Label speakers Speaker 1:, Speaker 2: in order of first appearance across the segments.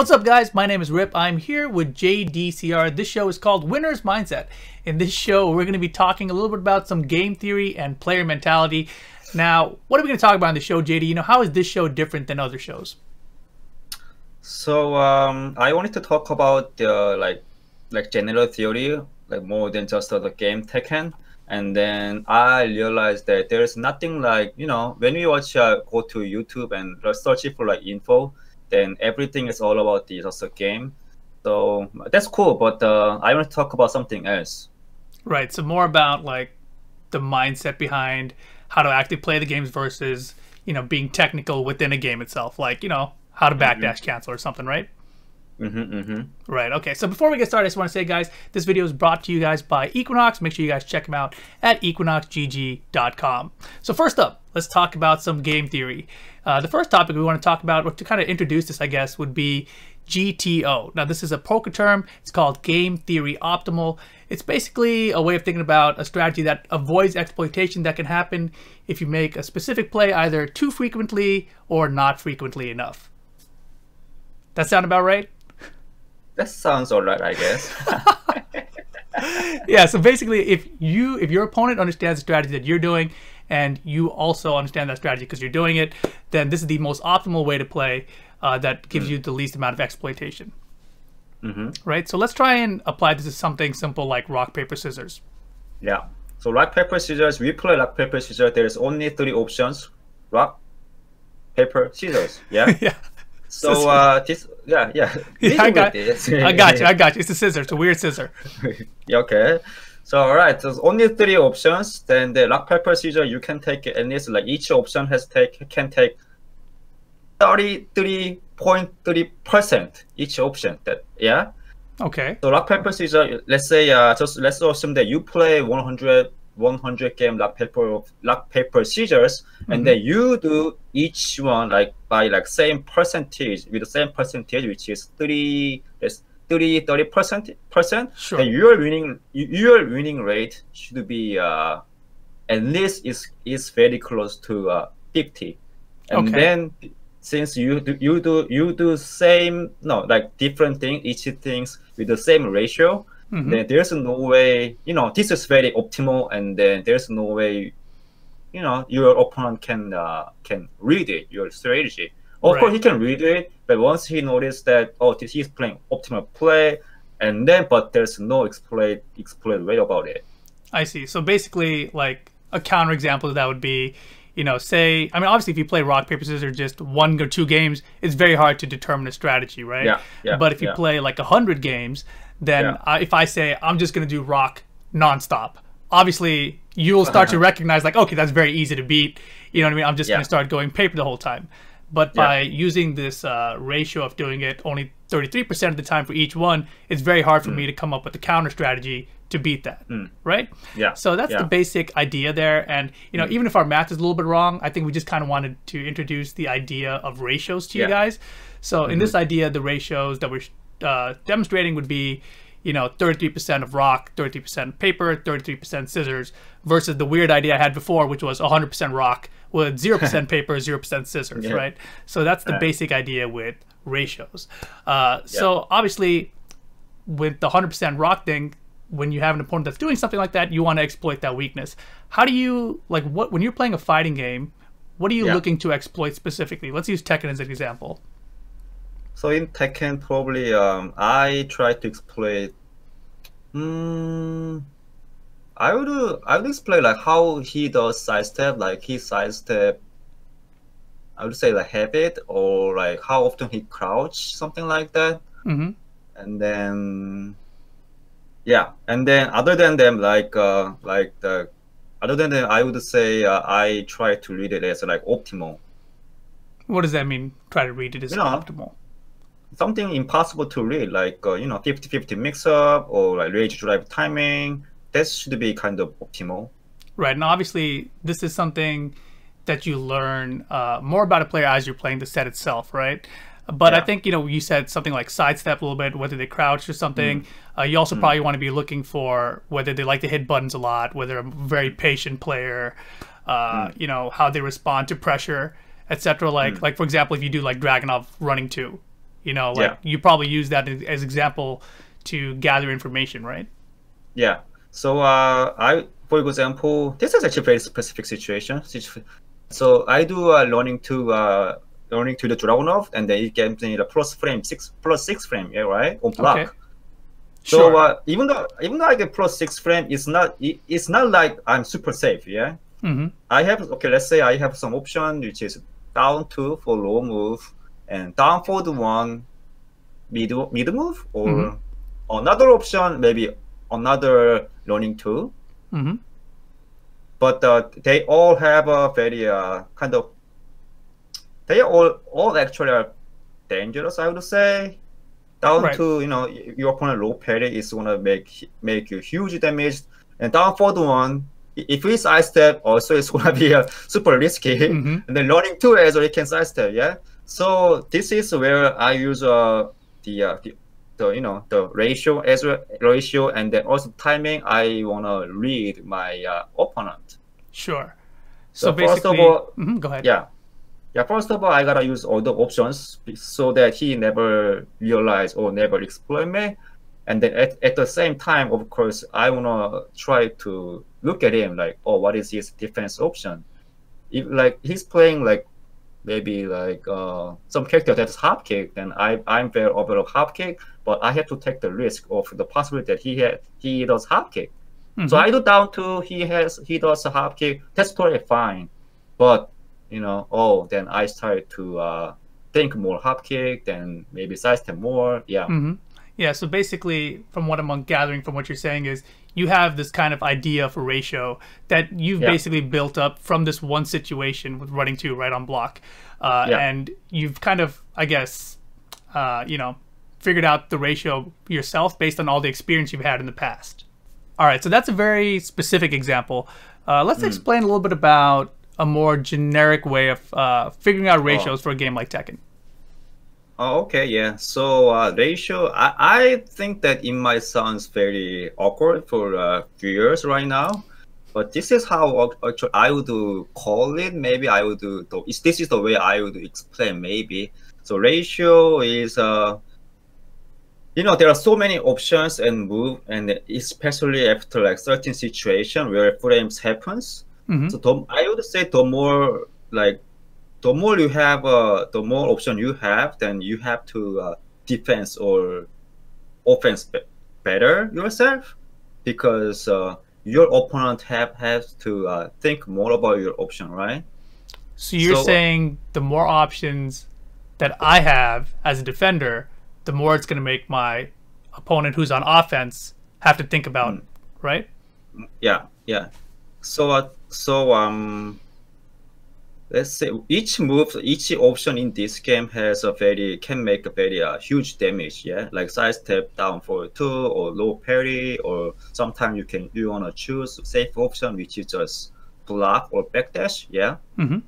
Speaker 1: What's up, guys? My name is Rip. I'm here with JDCR. This show is called Winner's Mindset. In this show, we're going to be talking a little bit about some game theory and player mentality. Now, what are we going to talk about on the show, JD? You know, how is this show different than other shows?
Speaker 2: So um, I wanted to talk about the like like general theory, like more than just the game Tekken. And then I realized that there's nothing like you know when we watch uh, go to YouTube and search for like info, then everything is all about the just a game. So that's cool, but uh, I want to talk about something else.
Speaker 1: Right. So more about like the mindset behind how to actually play the games versus you know being technical within a game itself, like you know how to backdash mm-hmm. cancel or something, right?
Speaker 2: Mm-hmm, mm-hmm.
Speaker 1: Right. Okay. So before we get started, I just want to say, guys, this video is brought to you guys by Equinox. Make sure you guys check them out at equinoxgg.com. So first up, let's talk about some game theory. Uh, the first topic we want to talk about, or to kind of introduce this, I guess, would be GTO. Now, this is a poker term. It's called Game Theory Optimal. It's basically a way of thinking about a strategy that avoids exploitation that can happen if you make a specific play either too frequently or not frequently enough. That sound about right?
Speaker 2: That sounds alright, I guess.
Speaker 1: yeah, so basically if you if your opponent understands the strategy that you're doing and you also understand that strategy because you're doing it, then this is the most optimal way to play uh, that gives mm. you the least amount of exploitation.
Speaker 2: Mm-hmm.
Speaker 1: Right? So let's try and apply this to something simple like rock, paper, scissors.
Speaker 2: Yeah. So rock, paper, scissors, we play rock, paper, scissors. There is only three options. Rock, paper, scissors. Yeah?
Speaker 1: yeah.
Speaker 2: So uh, this, yeah, yeah.
Speaker 1: yeah I got, I got you. I got you. It's a scissor. It's a weird scissor.
Speaker 2: okay. So all right, there's only three options. Then the rock paper scissors, you can take at least like each option has take can take thirty three point three percent each option. That yeah.
Speaker 1: Okay.
Speaker 2: So rock paper scissors. Let's say uh, just let's assume that you play 100 100 game rock paper rock paper scissors, mm-hmm. and then you do each one like by like same percentage with the same percentage, which is three. 30 30 percent percent
Speaker 1: sure.
Speaker 2: then your winning your winning rate should be uh, at least is is very close to uh, 50 and okay. then since you do you do you do same no like different thing each things with the same ratio mm-hmm. then there's no way you know this is very optimal and then there's no way you know your opponent can uh, can read it your strategy of right. course, he can read it, but once he noticed that oh, he's playing optimal play, and then but there's no exploit exploit way about it.
Speaker 1: I see. So basically, like a counter example of that would be, you know, say I mean, obviously, if you play rock paper scissors just one or two games, it's very hard to determine a strategy, right?
Speaker 2: Yeah. yeah
Speaker 1: but if you
Speaker 2: yeah.
Speaker 1: play like a hundred games, then yeah. uh, if I say I'm just gonna do rock nonstop, obviously you'll start to recognize like okay, that's very easy to beat. You know what I mean? I'm just gonna start going paper the whole time. But by yeah. using this uh, ratio of doing it only 33% of the time for each one, it's very hard for mm. me to come up with a counter strategy to beat that.
Speaker 2: Mm.
Speaker 1: Right?
Speaker 2: Yeah.
Speaker 1: So that's
Speaker 2: yeah.
Speaker 1: the basic idea there. And, you know, mm. even if our math is a little bit wrong, I think we just kind of wanted to introduce the idea of ratios to yeah. you guys. So mm-hmm. in this idea, the ratios that we're uh, demonstrating would be, you know, 33% of rock, 33% paper, 33% scissors, versus the weird idea I had before, which was 100% rock with 0% paper, 0% scissors, yeah. right? So that's the basic idea with ratios. Uh, so obviously, with the 100% rock thing, when you have an opponent that's doing something like that, you want to exploit that weakness. How do you, like, what when you're playing a fighting game, what are you looking to exploit specifically? Let's use Tekken as an example.
Speaker 2: So in Tekken, probably um, I try to exploit. Hmm, I would I would explain like how he does sidestep, like he sidestep. I would say the habit or like how often he crouch, something like that.
Speaker 1: Mm-hmm.
Speaker 2: And then, yeah, and then other than them, like uh, like the other than them, I would say uh, I try to read it as like optimal.
Speaker 1: What does that mean? Try to read it as you know, optimal
Speaker 2: something impossible to read, like uh, you know, 50-50 mix-up or like rage drive timing. That should be kind of optimal.
Speaker 1: Right, and obviously this is something that you learn uh, more about a player as you're playing the set itself, right? But yeah. I think you know you said something like sidestep a little bit, whether they crouch or something. Mm. Uh, you also mm. probably want to be looking for whether they like to hit buttons a lot, whether a very patient player, uh, mm. you know how they respond to pressure, etc. Like mm. like for example, if you do like Dragunov running two, You know, like
Speaker 2: Yeah.
Speaker 1: you probably use that as, as example to gather information, right?
Speaker 2: Yeah. So uh, I, for example, this is actually a very specific situation. So I do uh, learning to uh, learning to the Dragunov, and then it gives me the plus frame six plus six frame, yeah, right, on block.
Speaker 1: Okay.
Speaker 2: So
Speaker 1: Sure.
Speaker 2: uh, even though even though I get plus six frame, it's not it, it's not like I'm super safe, yeah.
Speaker 1: hmm
Speaker 2: I have okay, let's say I have some option which is down two for low move and down for the one mid mid move or
Speaker 1: Mhm.
Speaker 2: another option maybe another learning two.
Speaker 1: hmm
Speaker 2: But uh, they all have a very uh, kind of they all all actually are dangerous. I would say down
Speaker 1: Right.
Speaker 2: to you know your opponent low parry is gonna make make you huge damage, and down for the one. If we sidestep, also it's gonna be uh, super risky.
Speaker 1: hmm
Speaker 2: and then learning two as well, you can sidestep. Yeah. So this is where I use uh the uh, the, the you know the ratio as well ratio and then also timing. I wanna read my uh, opponent.
Speaker 1: Sure. So,
Speaker 2: So first of
Speaker 1: basically,
Speaker 2: all-
Speaker 1: Mhm, go ahead.
Speaker 2: Yeah. Yeah, first of all, I gotta use all the options so that he never realize or never exploit me. And then at, at the same time, of course, I wanna try to look at him like, oh, what is his defense option? If like he's playing like maybe like uh, some character that's hop kick, then I I'm very over of hop kick, but I have to take the risk of the possibility that he had he does hop kick. So
Speaker 1: Mhm.
Speaker 2: I do down to he has he does a hop kick. That's totally fine. But you know, oh, then I started to uh, think more hop kick, then maybe sidestep more. Yeah,
Speaker 1: hmm Yeah, so basically, from what I'm gathering from what you're saying is you have this kind of idea for ratio that you've
Speaker 2: Yeah.
Speaker 1: basically built up from this one situation with running two right on block, uh,
Speaker 2: Yeah.
Speaker 1: and you've kind of, I guess, uh, you know, figured out the ratio yourself based on all the experience you've had in the past. All right, so that's a very specific example. Uh, let's explain a little bit about a more generic way of uh, figuring out ratios for a game like Tekken.
Speaker 2: Oh, okay, yeah. So uh, ratio, I, I think that it might sound very awkward for uh, viewers right now, but this is how actually I would call it.Maybe I would do. is- This is the way I would explain. Maybe so. Ratio is uh, you know, there are so many options and move, and especially after like certain situation where frames happens.
Speaker 1: hmm
Speaker 2: So the, I would say the more like the more you have, uh, the more option you have, then you have to uh, defense or offense be- better yourself because uh, your opponent have has to uh, think more about your option, right?
Speaker 1: So you're
Speaker 2: So-
Speaker 1: saying the more options that I have as a defender, the more it's going to make my opponent who's on offense have to think about,
Speaker 2: Mm.
Speaker 1: right?
Speaker 2: Yeah, yeah. So, uh, so um, let's say each move, each option in this game has a very can make a very uh, huge damage. Yeah, like side step down for two or low parry, or sometimes you can you wanna choose safe option which is just block or backdash. Yeah.
Speaker 1: hmm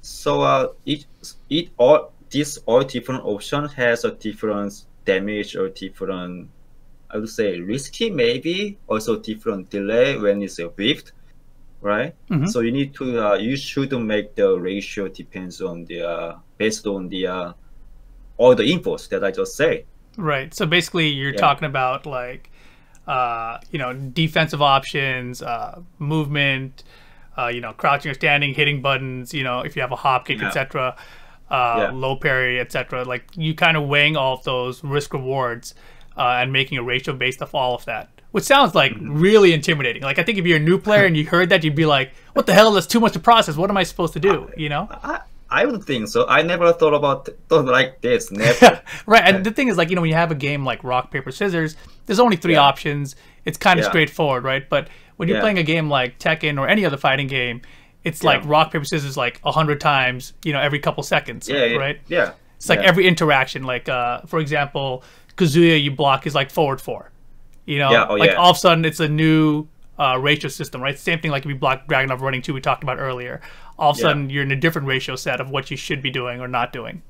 Speaker 2: So uh, each each all this all different option has a different damage or different I would say risky maybe also different delay when it's a whipped, right?
Speaker 1: Mhm.
Speaker 2: So you need to uh, you should make the ratio depends on the uh, based on the uh, all the infos that I just say.
Speaker 1: Right. So basically, you're
Speaker 2: Yeah.
Speaker 1: talking about like, uh, you know, defensive options, uh, movement, uh, you know, crouching or standing, hitting buttons. You know, if you have a hop kick,
Speaker 2: Yeah.
Speaker 1: etc. Uh,
Speaker 2: Yeah.
Speaker 1: Low parry, etc. Like you kind of weighing all of those risk rewards uh, and making a ratio based off all of that. Which sounds like really intimidating. Like I think if you're a new player and you heard that, you'd be like, "What the hell? That's too much to process. What am I supposed to do?" You know?
Speaker 2: I I would think so. I never thought about thought like this. Never.
Speaker 1: right and the thing is like you know when you have a game like rock paper scissors there's only three
Speaker 2: Yeah.
Speaker 1: options it's kind of
Speaker 2: Yeah.
Speaker 1: straightforward right but when you're
Speaker 2: Yeah.
Speaker 1: playing a game like tekken or any other fighting game it's like rock paper scissors like a hundred times you know every couple seconds
Speaker 2: yeah,
Speaker 1: right
Speaker 2: Yeah.
Speaker 1: it's like every interaction like uh for example kazuya you block is like forward four you know
Speaker 2: Yeah, oh,
Speaker 1: like
Speaker 2: yeah.
Speaker 1: all of a sudden it's a new uh, ratio system right same thing like if you block Dragunov running 2 we talked about earlier all of a
Speaker 2: Yeah.
Speaker 1: sudden you're in a different ratio set of what you should be doing or not doing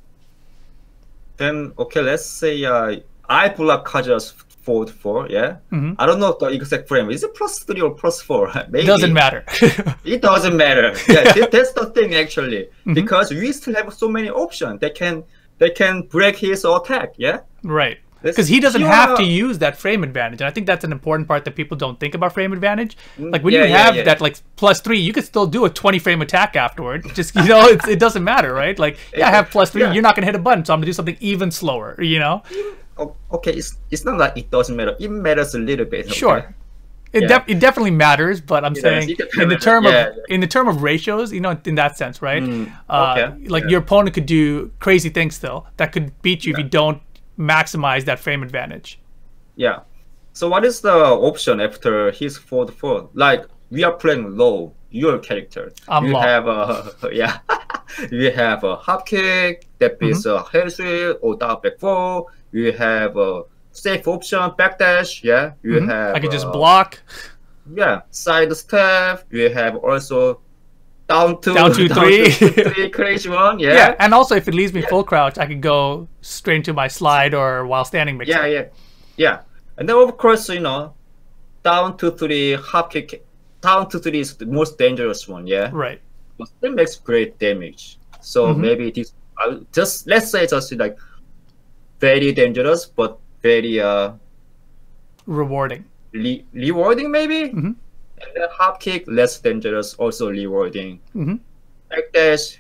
Speaker 2: Then okay, let's say uh, I block Kazuya's forward four. Yeah.
Speaker 1: Mhm.
Speaker 2: I don't know the exact frame. Is it plus three or plus four? Maybe
Speaker 1: doesn't matter
Speaker 2: It doesn't matter. Yeah, that- that's the thing actually,
Speaker 1: Mm-hmm.
Speaker 2: because we still have so many options They can they can break his attack. Yeah.
Speaker 1: Right. Because he doesn't have to use that frame advantage, and I think that's an important part that people don't think about frame advantage.
Speaker 2: Mm,
Speaker 1: Like when
Speaker 2: yeah,
Speaker 1: you
Speaker 2: yeah,
Speaker 1: have
Speaker 2: yeah.
Speaker 1: that like plus three, you could still do a twenty frame attack afterward. Just you know, it's, it doesn't matter, right? Like yeah, I have plus three. You're not gonna hit a button, so I'm gonna do something even slower. You know?
Speaker 2: Okay, it's it's not like it doesn't matter. It matters a little bit. okay?
Speaker 1: Sure. It,
Speaker 2: Yeah.
Speaker 1: def- it definitely matters, but I'm
Speaker 2: It
Speaker 1: saying in the term of
Speaker 2: Yeah,
Speaker 1: in the term of ratios, you know, in that sense, right?
Speaker 2: Mm,
Speaker 1: Uh,
Speaker 2: okay,
Speaker 1: Like
Speaker 2: yeah.
Speaker 1: your opponent could do crazy things still that could beat you if you don't maximize that frame advantage.
Speaker 2: Yeah. So what is the option after his fourth four? Like we are playing low. Your character.
Speaker 1: I'm
Speaker 2: you
Speaker 1: low.
Speaker 2: have a yeah. you have a hop kick that
Speaker 1: Mm-hmm.
Speaker 2: a head sweep or down back four. You have a safe option backdash. Yeah. You
Speaker 1: Mhm.
Speaker 2: have.
Speaker 1: I can just block.
Speaker 2: Yeah. Side step. You have also down to
Speaker 1: Down two, three.
Speaker 2: three crazy one.
Speaker 1: Yeah.
Speaker 2: Yeah.
Speaker 1: and also if it leaves me full crouch, I could go straight into my slide or while standing mix.
Speaker 2: Yeah, yeah, yeah. And then of course, you know, down to three hop kick, down to three is the most dangerous one. Yeah,
Speaker 1: Right.
Speaker 2: but still makes great damage. So
Speaker 1: Mhm.
Speaker 2: maybe it is uh, just let's say it's just like very dangerous, but very uh
Speaker 1: Rewarding.
Speaker 2: re- rewarding maybe.
Speaker 1: Mhm.
Speaker 2: And then hop kick less dangerous, also rewarding.
Speaker 1: hmm
Speaker 2: Backdash,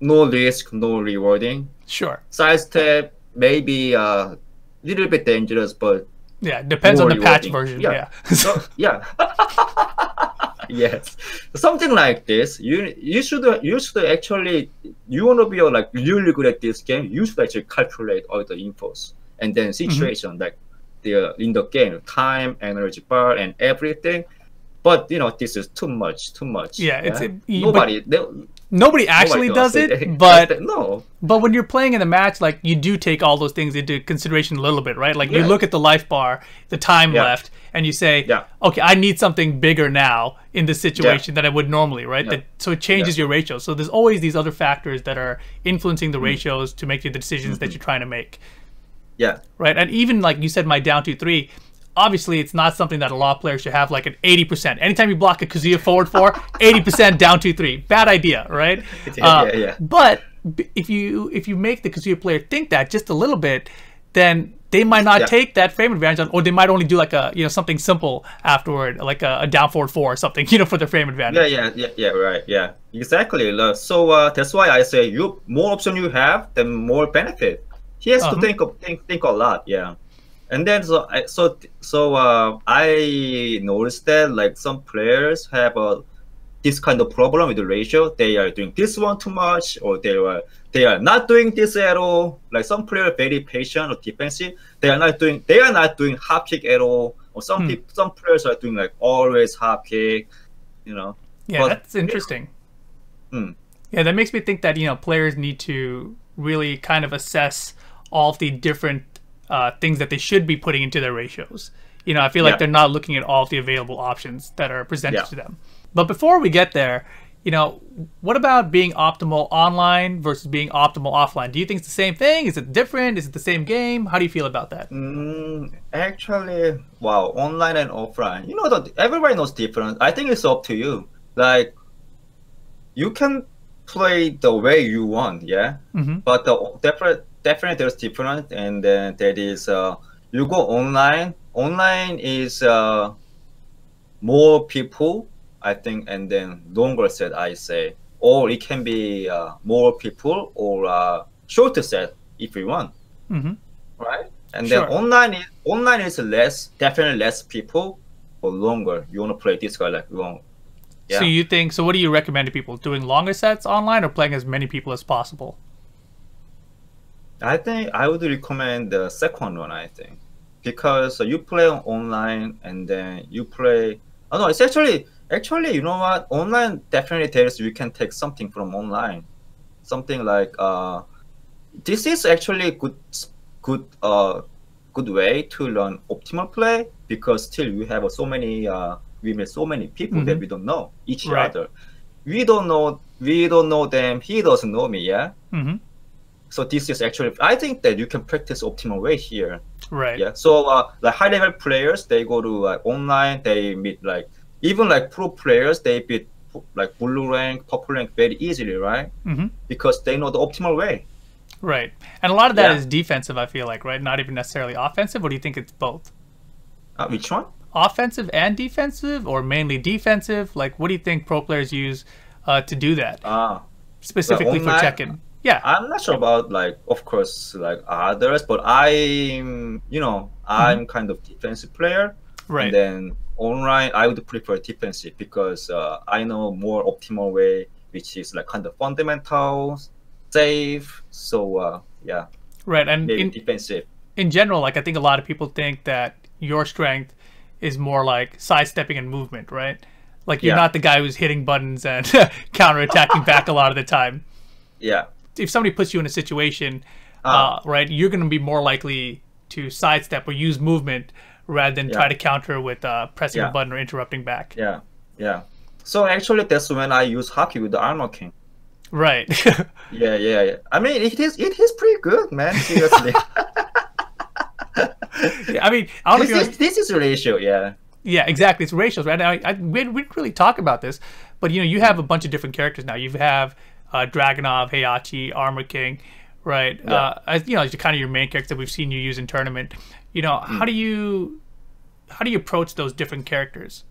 Speaker 2: no risk, no rewarding.
Speaker 1: Sure.
Speaker 2: Side step maybe a little bit dangerous, but
Speaker 1: Yeah. Depends on the patch version.
Speaker 2: Yeah.
Speaker 1: Yeah.
Speaker 2: so yeah yes something like this you you should you should actually you want to be like really good at this game you should actually calculate all the infos and then
Speaker 1: Mm-hmm.
Speaker 2: situation like the in the game time energy bar and everything but you know this is too much too much
Speaker 1: Yeah, it's- it-
Speaker 2: nobody they,
Speaker 1: Nobody actually
Speaker 2: nobody
Speaker 1: does
Speaker 2: it.
Speaker 1: it, but
Speaker 2: no
Speaker 1: But when you're playing in the match, like you do take all those things into consideration a little bit, right? Like you look at the life bar, the time
Speaker 2: Yeah.
Speaker 1: left, and you say,
Speaker 2: Yeah.
Speaker 1: "Okay, I need something bigger now in this situation than I would normally," right?
Speaker 2: Yeah.
Speaker 1: That so it changes your ratio. So there's always these other factors that are influencing
Speaker 2: Mm.
Speaker 1: the ratios to make the decisions that you're trying to make,
Speaker 2: yeah
Speaker 1: right? And even like you said, my down two three. Obviously, it's not something that a lot of players should have like an 80%. Anytime you block a Kazuya forward four, 80% down two three. Bad idea, right?
Speaker 2: Yeah,
Speaker 1: Uh,
Speaker 2: yeah, yeah.
Speaker 1: But if you if you make the Kazuya player think that just a little bit, then they might not
Speaker 2: Yeah.
Speaker 1: take that frame advantage on, or they might only do like a you know something simple afterward, like a, a down forward four or something, you know, for their frame advantage.
Speaker 2: Yeah, yeah, yeah, yeah, right, yeah, exactly. So uh, that's why I say you more option you have, then more benefit. He has
Speaker 1: Uh-huh.
Speaker 2: to think of think think a lot, yeah. And then so I so so uh, I noticed that like some players have a this kind of problem with the ratio. They are doing this one too much, or they are they are not doing this at all. Like some players are very patient or defensive. They are not doing they are not doing hop kick at all. Or some
Speaker 1: Hmm.
Speaker 2: peop some players are doing like always hop kick. You know.
Speaker 1: Yeah,
Speaker 2: But-
Speaker 1: that's interesting.
Speaker 2: Hmm.
Speaker 1: Yeah, that makes me think that you know players need to really kind of assess all of the different uh, things that they should be putting into their ratios. You know, I feel like
Speaker 2: Yeah.
Speaker 1: they're not looking at all of the available options that are presented
Speaker 2: Yeah.
Speaker 1: to them. But before we get there, you know, what about being optimal online versus being optimal offline? Do you think it's the same thing? Is it different? Is it the same game? How do you feel about that?
Speaker 2: Mm, actually, wow, online and offline. You know that everybody knows different. I think it's up to you. Like, you can play the way you want, yeah.
Speaker 1: hmm
Speaker 2: But the definitely, definitely there's different, and then that is uh, you go online. Online is uh, more people, I think, and then longer set. I say, or it can be uh, more people or uh, shorter set if you want
Speaker 1: hmm
Speaker 2: right? And
Speaker 1: Sure.
Speaker 2: then online is online is less, definitely less people for longer. You want to play this guy like long. Yeah.
Speaker 1: So you think? So what do you recommend to people? Doing longer sets online or playing as many people as possible?
Speaker 2: I think I would recommend the second one. I think because uh, you play online and then you play. Oh no, it's actually actually you know what? Online definitely tells you can take something from online, something like uh, this is actually good good uh good way to learn optimal play because still we have so many uh we meet so many people that
Speaker 1: Mhm.
Speaker 2: we don't know each
Speaker 1: Right.
Speaker 2: other. We don't know we don't know them. He doesn't know me. Yeah.
Speaker 1: hmm
Speaker 2: So this is actually, I think that you can practice optimal way here.
Speaker 1: Right.
Speaker 2: Yeah. So uh, like high level players, they go to like online, they meet like even like pro players, they beat like blue rank, purple rank very easily, right?
Speaker 1: hmm
Speaker 2: Because they know the optimal way.
Speaker 1: Right. And a lot of that
Speaker 2: Yeah.
Speaker 1: is defensive, I feel like, right? Not even necessarily offensive, or do you think it's both?
Speaker 2: Uh, which one?
Speaker 1: Offensive and defensive, or mainly defensive? Like, what do you think pro players use uh, to do that,
Speaker 2: Uh,
Speaker 1: specifically for
Speaker 2: online-
Speaker 1: Tekken? Yeah.
Speaker 2: I'm not sure about like, of course, like others, but I'm, you know, I'm kind of defensive player.
Speaker 1: Right.
Speaker 2: And then online, I would prefer defensive because uh, I know more optimal way, which is like kind of fundamental, safe. So uh, yeah,
Speaker 1: right. And in,
Speaker 2: defensive.
Speaker 1: in general, like, I think a lot of people think that your strength is more like sidestepping and movement, right? Like, you're
Speaker 2: Yeah.
Speaker 1: not the guy who's hitting buttons and counterattacking back a lot of the time.
Speaker 2: Yeah.
Speaker 1: If somebody puts you in a situation,
Speaker 2: Ah.
Speaker 1: uh, right, you're going to be more likely to sidestep or use movement rather than try to counter with uh, pressing a button or interrupting back.
Speaker 2: Yeah. Yeah. So actually, that's when I use hop kick with the Armor King.
Speaker 1: Right.
Speaker 2: Yeah, yeah, yeah. I mean, it is it is pretty good, man. Seriously.
Speaker 1: I mean, I don't know if
Speaker 2: this is this is a ratio. Yeah.
Speaker 1: Yeah, exactly. It's ratios, right? I, I, we, we didn't really talk about this, but you know, you have a bunch of different characters now. You have uh, Dragunov, Heihachi, Armor King, right?
Speaker 2: Yeah.
Speaker 1: Uh, as you know, kind of your main characters that we've seen you use in tournament. You know,
Speaker 2: Hmm.
Speaker 1: how do you how do you approach those different characters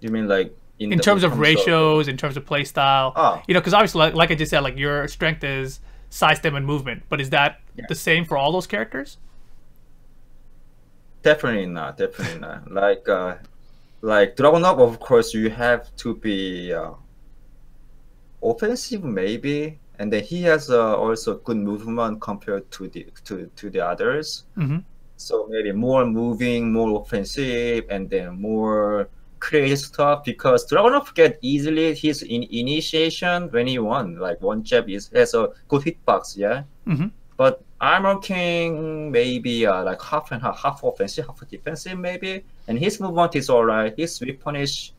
Speaker 2: You mean like in,
Speaker 1: in
Speaker 2: the-
Speaker 1: terms of ratios, in terms of play style?
Speaker 2: Oh.
Speaker 1: You know, because obviously, like, like I just said, like your strength is sidestep and movement, but is that
Speaker 2: Yeah.
Speaker 1: the same for all those characters?
Speaker 2: Definitely not. Definitely not. Like uh, like Dragunov, of course, you have to be uh, offensive, maybe, and then he has uh, also good movement compared to the to to the others.
Speaker 1: hmm
Speaker 2: So maybe more moving, more offensive, and then more creative stuff because Dragunov get easily his in initiation when he won. Like one jab is has a good hitbox, yeah.
Speaker 1: hmm
Speaker 2: But Armor King maybe uh, like half and half, half offensive, half defensive maybe, and his movement is alright. His sweep punish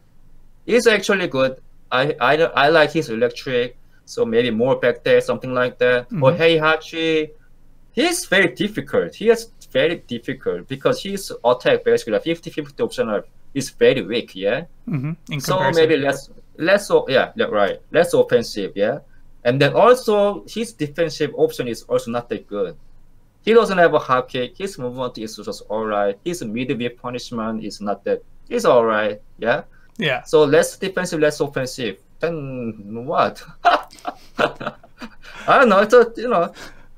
Speaker 2: is actually good. I, I I like his electric, so maybe more back there, something like that. Or
Speaker 1: Mhm.
Speaker 2: Heihachi, he's very difficult. He is very difficult because his attack basically like 50-50 optional is very weak. Yeah.
Speaker 1: hmm
Speaker 2: So
Speaker 1: comparison.
Speaker 2: maybe less, less, yeah, yeah, right, less offensive, yeah, and then also his defensive option is also not that good. He doesn't have a hard kick. His movement is just alright. His mid whip punishment is not that. It's alright, yeah.
Speaker 1: Yeah.
Speaker 2: So less defensive, less offensive. Then what? I don't know. It's a, you know.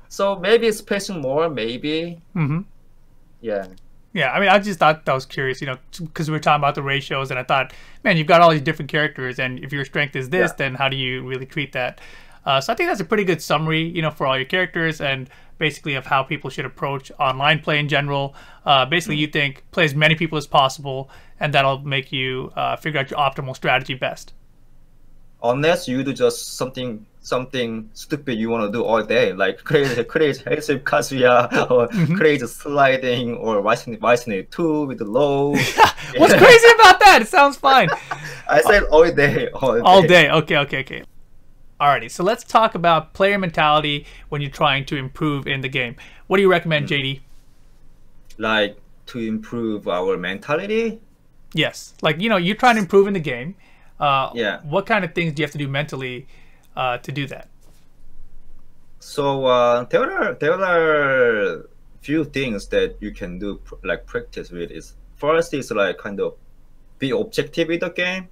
Speaker 2: So maybe it's passing more. Maybe,
Speaker 1: hmm
Speaker 2: yeah.
Speaker 1: Yeah, I mean, I just thought that was curious, you know, because we were talking about the ratios, and I thought, man, you've got all these different characters, and if your strength is this,
Speaker 2: Yeah.
Speaker 1: then how do you really treat that? Uh, so I think that's a pretty good summary, you know, for all your characters and basically of how people should approach online play in general. Uh, basically,
Speaker 2: Mm-hmm.
Speaker 1: you think play as many people as possible, and that'll make you uh, figure out your optimal strategy best.
Speaker 2: unless you do just something something stupid you want to do all day, like crazy crazy Hazel Kazuya or
Speaker 1: Mm-hmm.
Speaker 2: crazy sliding or Rising two with the low.
Speaker 1: What's crazy about that? It sounds fine.
Speaker 2: I said all day, all day.
Speaker 1: All day. Okay, okay, okay. Alrighty, so let's talk about player mentality when you're trying to improve in the game. What do you recommend,
Speaker 2: Mm.
Speaker 1: JD?
Speaker 2: Like to improve our mentality.
Speaker 1: Yes, like you know, you're trying to improve in the game. Uh,
Speaker 2: Yeah.
Speaker 1: What kind of things do you have to do mentally uh, to do that?
Speaker 2: So uh, there are there are few things that you can do like practice with. Is first is like kind of be objective with the game,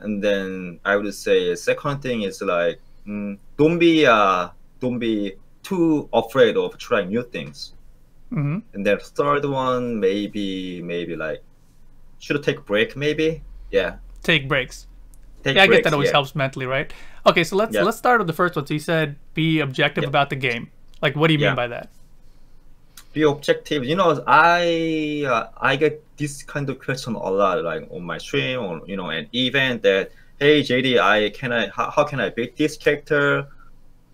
Speaker 2: and then I would say second thing is like mm, don't be uh don't be too afraid of trying new things.
Speaker 1: hmm
Speaker 2: And then third one maybe maybe like should take a break maybe yeah
Speaker 1: Take breaks.
Speaker 2: take
Speaker 1: Yeah, I
Speaker 2: breaks,
Speaker 1: guess that always
Speaker 2: yeah.
Speaker 1: helps mentally, right? Okay, so let's
Speaker 2: Yeah.
Speaker 1: let's start with the first one. So you said be objective
Speaker 2: Yeah.
Speaker 1: about the game. Like, what do you mean by that?
Speaker 2: be objective. You know, I uh, I get this kind of question a lot, like on my stream or you know, an event that hey JD, I can I how, how can I beat this character?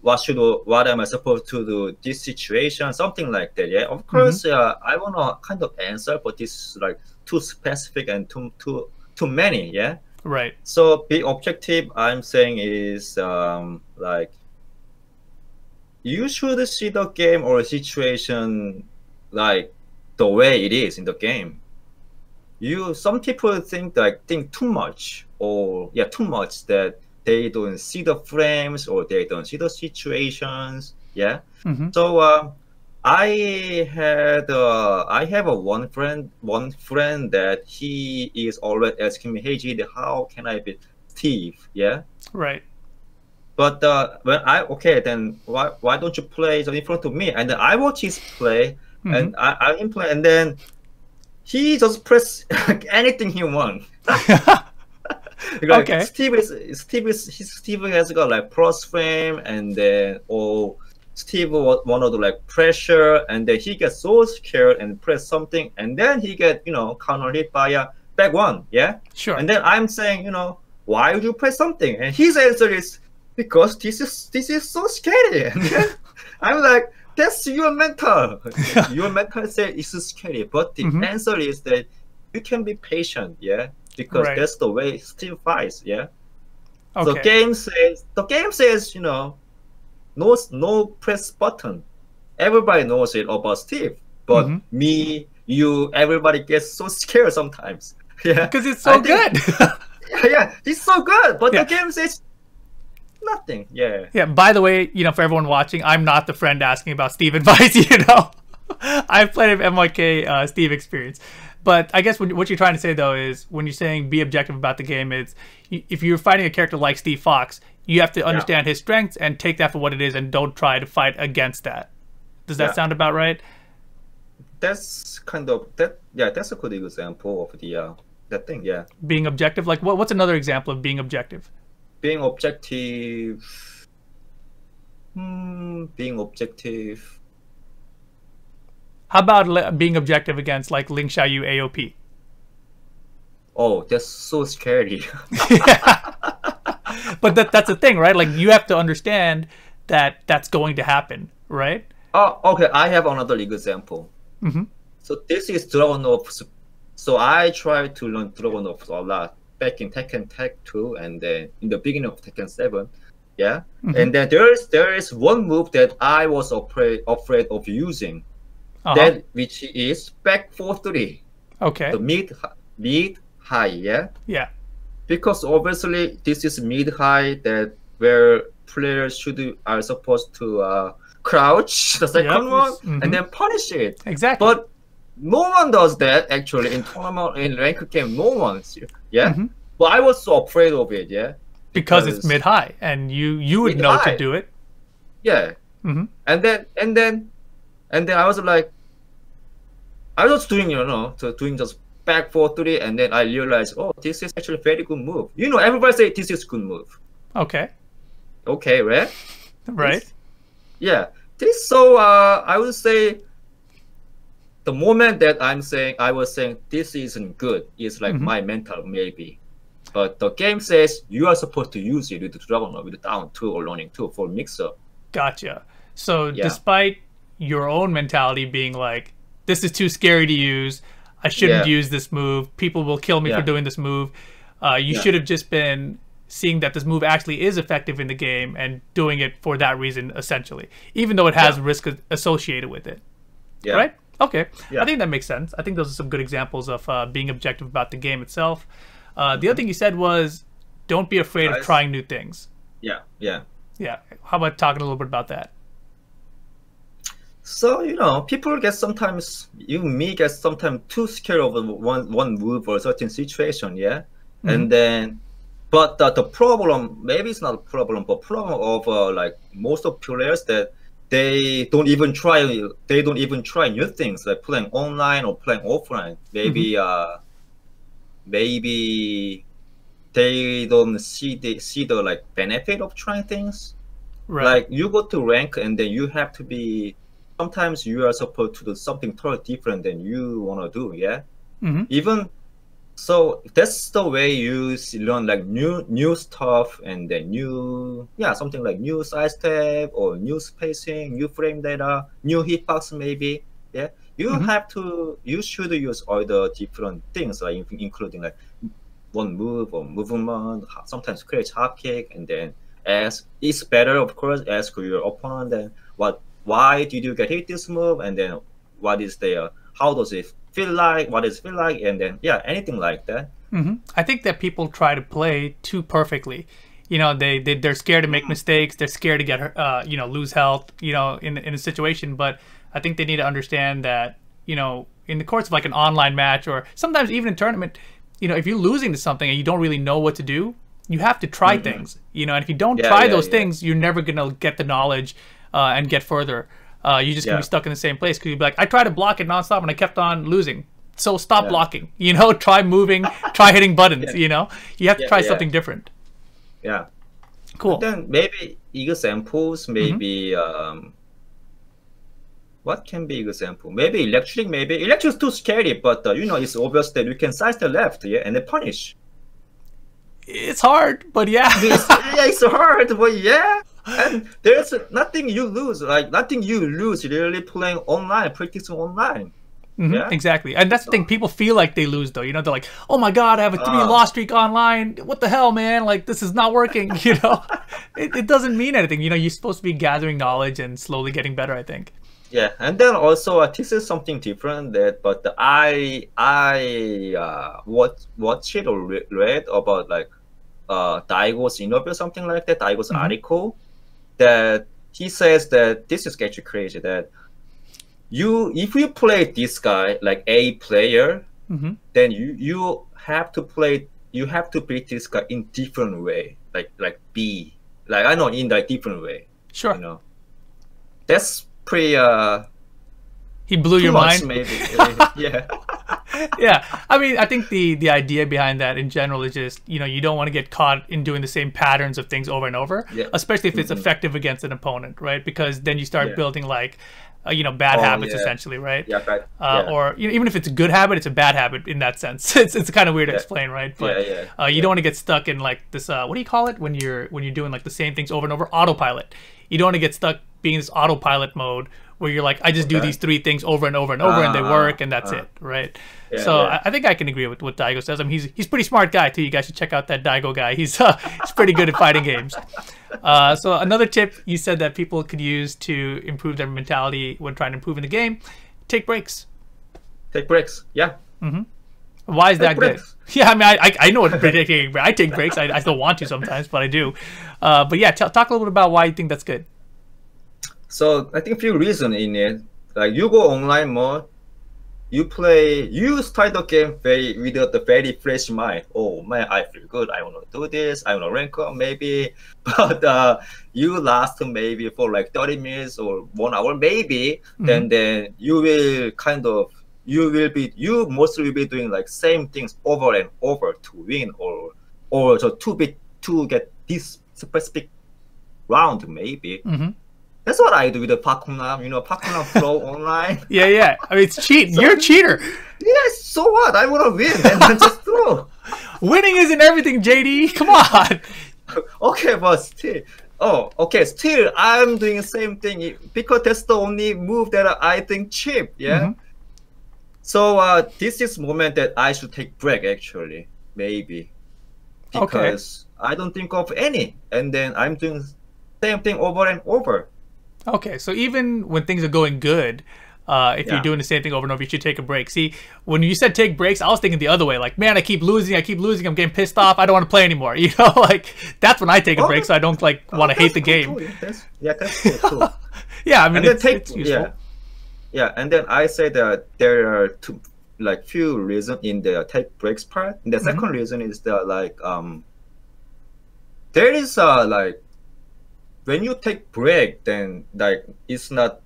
Speaker 2: What should what am I supposed to do this situation? Something like that. Yeah, of course. Uh, I wanna kind of answer, but this like too specific and too too too many. Yeah.
Speaker 1: Right.
Speaker 2: So be objective. I'm saying is um, like you should see the game or situation like the way it is in the game. You some people think like think too much or yeah too much that they don't see the frames or they don't see the situations. Yeah.
Speaker 1: Mhm.
Speaker 2: So uh, I had uh, I have a one friend one friend that he is always asking me, Hey JD, how can I be thief? Yeah.
Speaker 1: Right.
Speaker 2: But uh, when I okay, then why why don't you play in front of me? And then I watch his play,
Speaker 1: Mm-hmm.
Speaker 2: and I I him play, and then he just press anything he want. like
Speaker 1: Okay.
Speaker 2: Steve is Steve is his Steve has got like cross frame, and then oh Steve wa- wanted to like pressure, and then he gets so scared and press something, and then he get you know counter hit by a back one, yeah.
Speaker 1: Sure.
Speaker 2: And then I'm saying, you know, why would you press something? And his answer is because this is this is so scary. I'm like, that's your mental. your mental say it's scary, but the
Speaker 1: Mhm.
Speaker 2: answer is that you can be patient, yeah, because
Speaker 1: Right.
Speaker 2: that's the way Steve fights, yeah. The
Speaker 1: okay.
Speaker 2: game says the game says, you know, no no press button. Everybody knows it about Steve, but
Speaker 1: Mhm.
Speaker 2: me, you, everybody gets so scared sometimes. Yeah,
Speaker 1: Because it's so
Speaker 2: think-
Speaker 1: good.
Speaker 2: yeah, yeah, he's so good, but
Speaker 1: Yeah.
Speaker 2: the game says nothing. Yeah,
Speaker 1: Yeah, by the way, you know, for everyone watching, I'm not the friend asking about Steve advice, you know. I've plenty of MYK uh, Steve experience. But I guess what what you're trying to say, though, is when you're saying be objective about the game, it's if you're fighting a character like Steve Fox, you have to understand his strengths and take that for what it is and don't try to fight against that. Does that
Speaker 2: Yeah.
Speaker 1: sound about right?
Speaker 2: that's kind of that. Yeah, that's a good example of the uh, that thing. Yeah,
Speaker 1: Being objective? Like, what, what's another example of being objective?
Speaker 2: being objective. Hmm, being objective.
Speaker 1: How about being objective against, like, Ling Xiaoyu AOP?
Speaker 2: Oh, that's so scary.
Speaker 1: But that, that's the thing, right? Like, you have to understand that that's going to happen, right?
Speaker 2: Oh, okay. I have another example.
Speaker 1: Mhm.
Speaker 2: So this is Dragunov. So I tried to learn Dragunov a lot back in Tekken Tag 2 and then in the beginning of Tekken 7. Yeah.
Speaker 1: Mhm.
Speaker 2: And then there is there is one move that I was afraid afraid of using.
Speaker 1: Uh-huh.
Speaker 2: That which is back 4 3.
Speaker 1: okay.
Speaker 2: The mid mid high, yeah.
Speaker 1: Yeah.
Speaker 2: Because obviously this is mid high that where players should are supposed to uh, crouch the second
Speaker 1: Yep,
Speaker 2: one
Speaker 1: mhm.
Speaker 2: and then punish it.
Speaker 1: Exactly.
Speaker 2: But no one does that actually in tournament in ranked game. No one, yeah.
Speaker 1: Mhm.
Speaker 2: But I was so afraid of it, yeah,
Speaker 1: because it's mid high, and you you would know to do it.
Speaker 2: yeah.
Speaker 1: hmm
Speaker 2: And then and then and then I was like, I was doing you know, so doing just back four three, and then I realized, oh, this is actually a very good move. You know, everybody say this is good move.
Speaker 1: Okay.
Speaker 2: Okay, right?
Speaker 1: Right.
Speaker 2: Yeah. This so uh I would say the moment that I'm saying I was saying this isn't good is like
Speaker 1: Mhm.
Speaker 2: my mental maybe. But the game says you are supposed to use it with the dragon or with the down two or learning two for mixer.
Speaker 1: Gotcha. So
Speaker 2: Yeah.
Speaker 1: despite your own mentality being like, this is too scary to use, I shouldn't
Speaker 2: Yeah.
Speaker 1: use this move. People will kill me for doing this move. Uh, you
Speaker 2: Yeah.
Speaker 1: should have just been seeing that this move actually is effective in the game and doing it for that reason, essentially, even though it has
Speaker 2: Yeah.
Speaker 1: risk associated with it.
Speaker 2: Yeah.
Speaker 1: Right? Okay.
Speaker 2: Yeah.
Speaker 1: I think that makes sense. I think those are some good examples of uh, being objective about the game itself. Uh, the other thing you said was, don't be afraid of
Speaker 2: Mm-hmm.
Speaker 1: Trying new things.
Speaker 2: Yeah, yeah.
Speaker 1: Yeah. How about talking a little bit about that?
Speaker 2: So you know, people get sometimes even me get sometimes too scared of one one move or a certain situation, yeah.
Speaker 1: Mm-hmm.
Speaker 2: And then, but the, the problem maybe it's not a problem, but problem of uh, like most of players that they don't even try they don't even try new things like playing online or playing offline. Maybe
Speaker 1: Mm-hmm.
Speaker 2: uh maybe they don't see the see the like benefit of trying things
Speaker 1: Right.
Speaker 2: like you go to rank and then you have to be sometimes you are supposed to do something totally different than you want to do yeah?
Speaker 1: Hmm
Speaker 2: even so that's the way you learn like new new stuff and then new yeah something like new side step or new spacing new frame data new hitbox maybe yeah? You
Speaker 1: Mhm.
Speaker 2: have to you should use all the different things like including like one move or movement sometimes create hop kick and then ask it's better of course ask your opponent then what why did you get hit this move? And then what is there how does it feel like? What does it feel like? And then yeah anything like that.
Speaker 1: Hmm I think that people try to play too perfectly. You know they, they they're scared to make mistakes. They're scared to get uh, you know lose health you know in in a situation. But i think they need to understand that you know in the course of like an online match or sometimes even a tournament you know if you're losing to something and you don't really know what to do you have to try mm-hmm. things you know. And if you don't yeah, try yeah, those yeah. things you're never going to get the knowledge uh, and get further uh, you're just going to be stuck in the same place because you'd be like i tried to block it nonstop and i kept on losing so stop blocking you know try moving try hitting buttons you know you have to try something different
Speaker 2: yeah.
Speaker 1: Cool.
Speaker 2: Then maybe examples, maybe mm-hmm. um, what can be example? Maybe electric, maybe electric is too scary, but uh, you know it's obvious that you can size the left, yeah, and then punish.
Speaker 1: It's hard, but yeah.
Speaker 2: it's, yeah, it's hard, but yeah. And there's nothing you lose, like nothing you lose really playing online, practicing online.
Speaker 1: Mm-hmm, yeah. Exactly. And that's the thing. People feel like they lose, though. You know, they're like, oh my God, I have a three uh, loss streak online. What the hell, man? Like, this is not working. You know, it, it doesn't mean anything. You know, you're supposed to be gathering knowledge and slowly getting better, I think.
Speaker 2: Yeah. And then also, uh, this is something different that, but I, I, uh, what, watch it or re- read about like, uh, Daigo's interview, something like that, Daigo's mm-hmm. article, that he says that this is actually crazy that you if you play this guy like A player, mm-hmm. then you you have to play you have to beat this guy in different way, like like B, like I know in a different way.
Speaker 1: Sure.
Speaker 2: You know, that's pretty. uh
Speaker 1: He blew your mind.
Speaker 2: Maybe. yeah.
Speaker 1: yeah, I mean, I think the the idea behind that in general is just you know you don't want to get caught in doing the same patterns of things over and over,
Speaker 2: yeah.
Speaker 1: especially if it's mm-hmm. effective against an opponent, right? Because then you start yeah. building like uh, you know bad oh, habits yeah. essentially right
Speaker 2: yeah,
Speaker 1: bad, uh, or you know, even if it's a good habit it's a bad habit in that sense it's, it's kind of weird to explain right
Speaker 2: but yeah,
Speaker 1: uh, you don't want to get stuck in like this uh, what do you call it when you're when you're doing like the same things over and over autopilot you don't want to get stuck being this autopilot mode where you're like I just okay. do these three things over and over and over and they uh-huh. work and that's uh-huh. it right so I, I, think I can agree with what Daigo says. I mean, he's he's pretty smart guy too. You guys should check out that Daigo guy. He's uh, he's pretty good at fighting games. Uh, so another tip you said that people could use to improve their mentality when trying to improve in the game: take breaks.
Speaker 2: Take breaks. Yeah.
Speaker 1: Mm-hmm. Why is take that breaks. good? Yeah, I mean, I, I know what taking. I take breaks. I, I still want to sometimes, but I do. Uh, but yeah, t- talk a little bit about why you think that's good.
Speaker 2: So I think a few reasons in it. Like you go online more, you play you start the game very with the very fresh mind oh man i feel good i want to do this i want to rank up maybe but uh, you last maybe for like 30 minutes or one hour maybe mm-hmm. then then you will kind of you will be you mostly will be doing like same things over and over to win or or so to be to get this specific round maybe
Speaker 1: mm-hmm.
Speaker 2: That's what I do with the Park You know, Park Flow online.
Speaker 1: Yeah, yeah. I mean, it's cheat. So, You're a cheater.
Speaker 2: Yes. So what? I want to win and then just throw.
Speaker 1: Winning isn't everything, JD. Come on.
Speaker 2: okay, but still. Oh, okay. Still, I'm doing the same thing because that's the only move that I think cheap. Yeah. Mm-hmm. So uh, this is moment that I should take break actually, maybe, because okay. I don't think of any, and then I'm doing same thing over and over.
Speaker 1: Okay, so even when things are going good, uh, if yeah. you're doing the same thing over and over, you should take a break. See, when you said take breaks, I was thinking the other way. Like, man, I keep losing, I keep losing, I'm getting pissed off. I don't want to play anymore. You know, like that's when I take a oh, break, so I don't like oh, want to hate the cool game.
Speaker 2: That's, yeah, that's cool too.
Speaker 1: yeah, I mean, it's,
Speaker 2: take,
Speaker 1: it's.
Speaker 2: Yeah. yeah, and then I say that there are two, like few reasons in the take breaks part. And the mm-hmm. second reason is that like um, there is uh like when you take break, then like it's not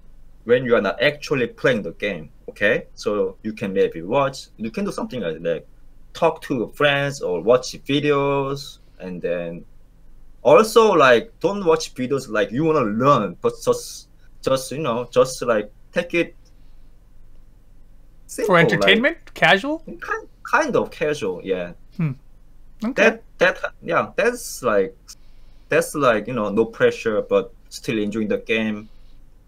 Speaker 2: when you are not actually playing the game. Okay, so you can maybe watch. You can do something like that. Talk to your friends or watch videos, and then also like don't watch videos like you want to learn, but just just you know just like take it
Speaker 1: simple, for entertainment, like, casual.
Speaker 2: Kind, kind of casual, yeah.
Speaker 1: Hmm.
Speaker 2: Okay. That that yeah, that's like that's like you know no pressure but still enjoying the game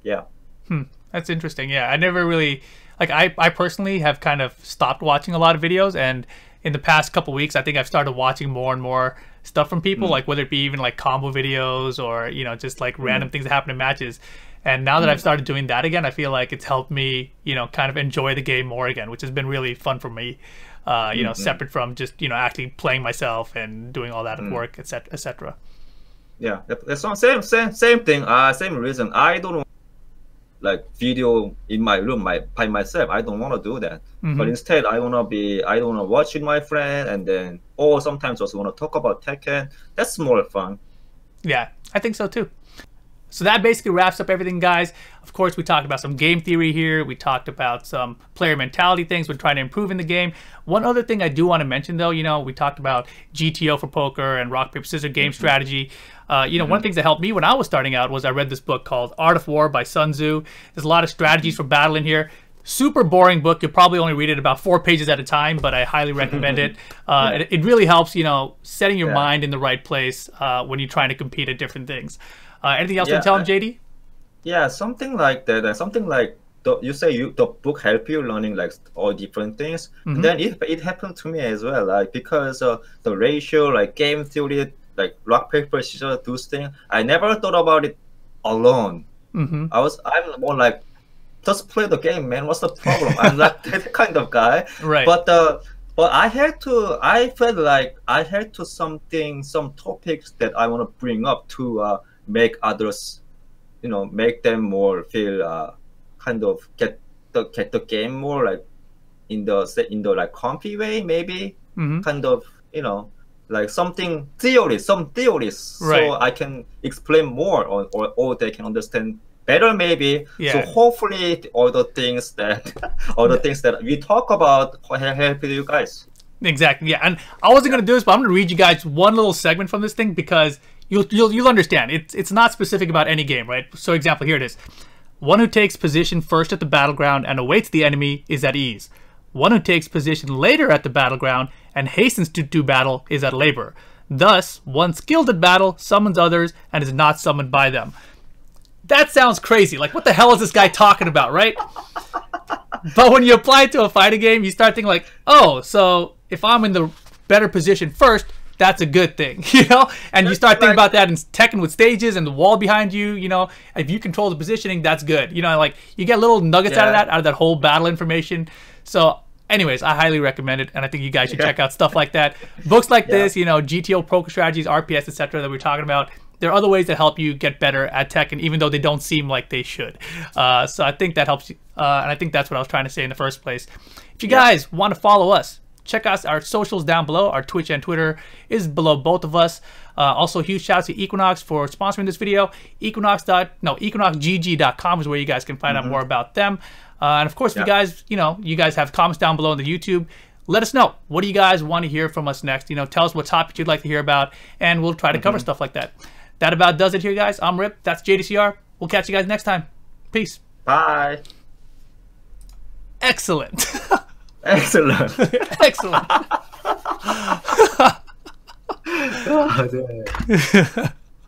Speaker 2: yeah
Speaker 1: hmm. that's interesting yeah i never really like I, I personally have kind of stopped watching a lot of videos and in the past couple weeks i think i've started watching more and more stuff from people mm. like whether it be even like combo videos or you know just like random mm. things that happen in matches and now that mm. i've started doing that again i feel like it's helped me you know kind of enjoy the game more again which has been really fun for me uh, you mm-hmm. know separate from just you know actually playing myself and doing all that mm. work etc etc
Speaker 2: Yeah, that's the same same same thing. Uh, same reason. I don't like video in my room my, by myself. I don't want to do that. Mm-hmm. But instead, I want to be. I want to watch with my friend, and then or sometimes also want to talk about Tekken. That's more fun.
Speaker 1: Yeah, I think so too. So that basically wraps up everything, guys. Of course, we talked about some game theory here. We talked about some player mentality things we're trying to improve in the game. One other thing I do want to mention, though, you know, we talked about GTO for poker and rock, paper, scissors game mm-hmm. strategy. Uh, you know, mm-hmm. one of the things that helped me when I was starting out was I read this book called Art of War by Sun Tzu. There's a lot of strategies for battle in here super boring book. You'll probably only read it about four pages at a time, but I highly recommend it. Uh, it. it. really helps, you know, setting your yeah. mind in the right place uh, when you're trying to compete at different things. Uh, anything else yeah, to tell him, JD?
Speaker 2: Yeah, something like that. Uh, something like the, you say you the book help you learning like all different things. Mm-hmm. Then it it happened to me as well, like because uh, the ratio, like game theory, like rock paper scissors, those things. I never thought about it alone. Mm-hmm. I was I'm more like just play the game, man. What's the problem? I'm not that kind of guy.
Speaker 1: Right.
Speaker 2: But uh, but I had to. I felt like I had to something, some topics that I want to bring up to uh, make others, you know, make them more feel uh, kind of get the get the game more like in the in the like comfy way, maybe mm-hmm. kind of you know like something theory, some theories, right. so I can explain more, or, or or they can understand better maybe. Yeah. So hopefully all the things that all the things that we talk about help you guys.
Speaker 1: Exactly. Yeah. And I wasn't gonna do this, but I'm gonna read you guys one little segment from this thing because you'll you'll you'll understand. It's it's not specific about any game, right? So example, here it is. One who takes position first at the battleground and awaits the enemy is at ease. One who takes position later at the battleground and hastens to do battle is at labor. Thus, one skilled at battle summons others and is not summoned by them. That sounds crazy. Like, what the hell is this guy talking about, right? but when you apply it to a fighting game, you start thinking like, oh, so if I'm in the better position first, that's a good thing, you know? And you start thinking about that in Tekken with stages and the wall behind you, you know? If you control the positioning, that's good. You know, like you get little nuggets yeah. out of that, out of that whole battle information. So anyways, I highly recommend it, and I think you guys should yeah. check out stuff like that. Books like yeah. this, you know, GTO poker strategies, RPS, etc. that we're talking about. There are other ways that help you get better at Tekken, and even though they don't seem like they should. Uh, so I think that helps you, uh, and I think that's what I was trying to say in the first place. If you guys want to follow us, check out our socials down below. Our Twitch and Twitter is below both of us. Uh, also, huge shout out to Equinox for sponsoring this video. Equinox dot no equinoxgg.com is where you guys can find mm-hmm. out more about them. Uh, and of course, if you guys, you know, you guys have comments down below in the YouTube. Let us know. What do you guys want to hear from us next? You know, tell us what topics you'd like to hear about, and we'll try to mm-hmm. cover stuff like that. That about does it here, guys. I'm Rip. That's JDCR. We'll catch you guys next time. Peace.
Speaker 2: Bye.
Speaker 1: Excellent.
Speaker 2: Excellent.
Speaker 1: Excellent. oh,